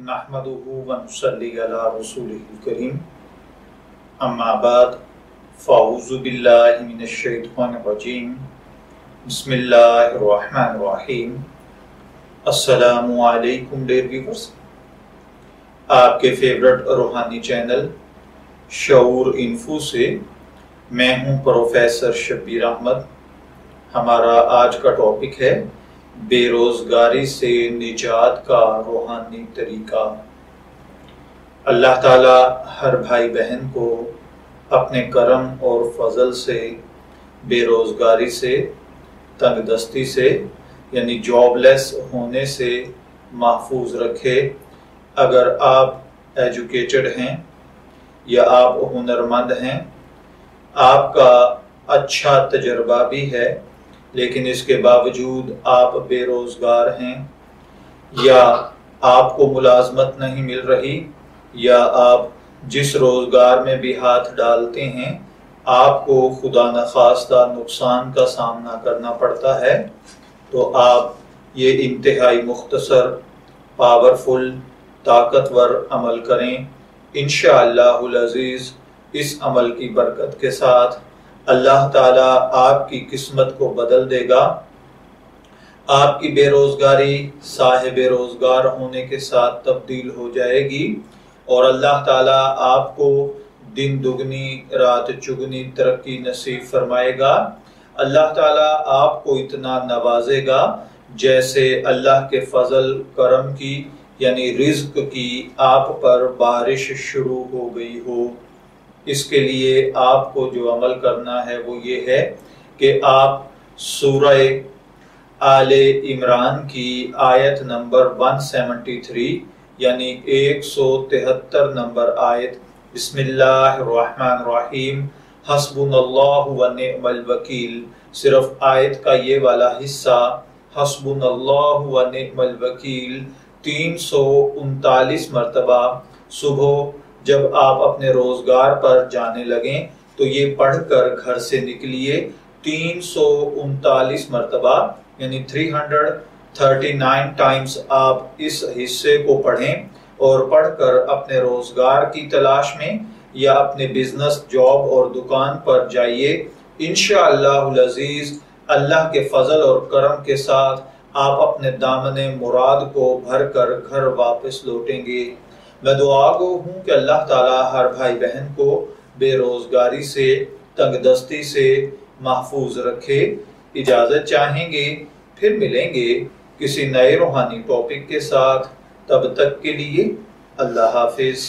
नहमदुहु व नुसल्ली अला रसूलिहिल करीम अम्मा बाद फ़ाऊज़ु बिल्लाहि मिनश शैतानिर रजीम बिस्मिल्लाहिर रहमानिर रहीम अस्सलामु अलैकुम डियर व्यूअर्स आपके फेवरेट रूहानी चैनल शऊर इन्फो से मैं हूँ प्रोफेसर शब्बीर अहमद। हमारा आज का टॉपिक है बेरोजगारी से निजात का रूहानी तरीका। अल्लाह ताला हर भाई बहन को अपने करम और फजल से, बेरोजगारी से, तंगदस्ती से, यानी जॉबलेस होने से महफूज रखे। अगर आप एजुकेटेड हैं या आप हुनरमंद हैं, आपका अच्छा तजर्बा भी है। लेकिन इसके बावजूद आप बेरोजगार हैं, या आपको मुलाजमत नहीं मिल रही, या आप जिस रोज़गार में भी हाथ डालते हैं, आपको खुदा न खास्ता नुकसान का सामना करना पड़ता है तो आप ये इंतहाई मुख्तसर पावरफुल ताकतवर अमल करें। इन अज़ीज़, इस अमल की बरकत के साथ अल्लाह ताला आपकी किस्मत को बदल देगा। आपकी बेरोजगारी साहिब रोज़गार होने के साथ तब्दील हो जाएगी और अल्लाह ताला आपको दिन दुगनी, रात चुगनी तरक्की नसीब फरमाएगा। अल्लाह ताला आपको इतना नवाजेगा जैसे अल्लाह के फजल करम की, यानी रिज्क की आप पर बारिश शुरू हो गई हो। इसके लिए आपको जो अमल करना है वो ये है कि आप सूरह आले इमरान की आयत नंबर 173 यानी एक सौ तिहत्तर नंबर आयत। बिस्मिल्लाहिर्रहमानिर्रहीम। हसबुल्लाहु व निअमल वकील। सिर्फ़ आयत का ये वाला हिस्सा। हसबुल्लाहु व निअमल वकील। तीन सौ उनतालीस मरतबा। सुबह जब आप अपने रोज़गार पर जाने लगे तो ये पढ़कर घर से निकलिए। तीन सौ उनतालीस मरतबा, यानी three hundred thirty nine times आप इस हिस्से को पढ़ें और पढ़कर अपने रोज़गार की तलाश में या अपने बिज़नेस जॉब और दुकान पर जाइए। इनशालाजीज अल्लाह के फजल और करम के साथ आप अपने दामन मुराद को भर कर घर वापस लौटेंगे। मैं दुआ गो हूँ कि अल्लाह ताला हर भाई बहन को बेरोजगारी से, तंगदस्ती से महफूज रखे, इजाज़त चाहेंगे, फिर मिलेंगे किसी नए रूहानी टॉपिक के साथ। तब तक के लिए अल्लाह हाफिज़।